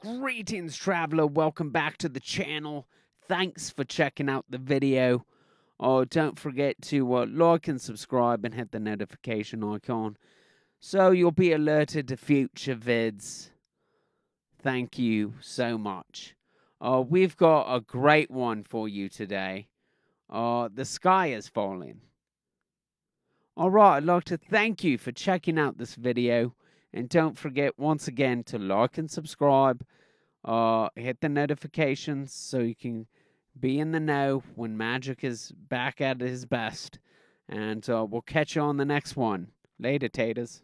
Greetings, traveler. Welcome back to the channel. Thanks for checking out the video. Oh, don't forget to uh, like and subscribe and hit the notification icon so you'll be alerted to future vids. Thank you so much. Uh, we've got a great one for you today. Uh, the sky is falling. Alright, I'd like to thank you for checking out this video. And don't forget once again to like and subscribe. Uh, hit the notifications so you can be in the know when Magic is back at his best. And uh, we'll catch you on the next one. Later, taters.